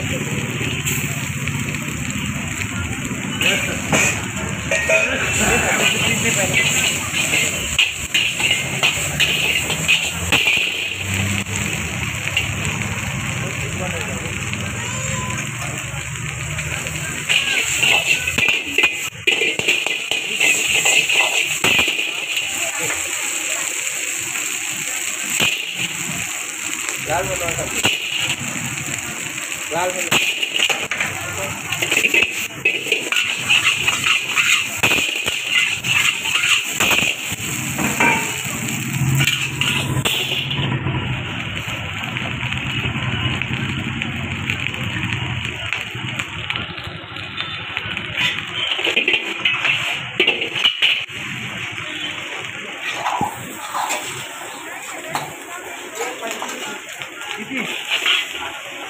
Gracias. लाल मिर्च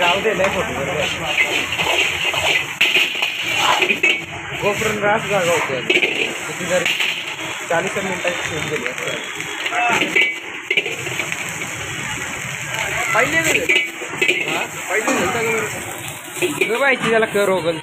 राव दे ले फ़ोटो गोपुरण रास जागा होते किती जर चाळीस मिनिटाची शूट गेली पहिले पहिले त्याला कर होगल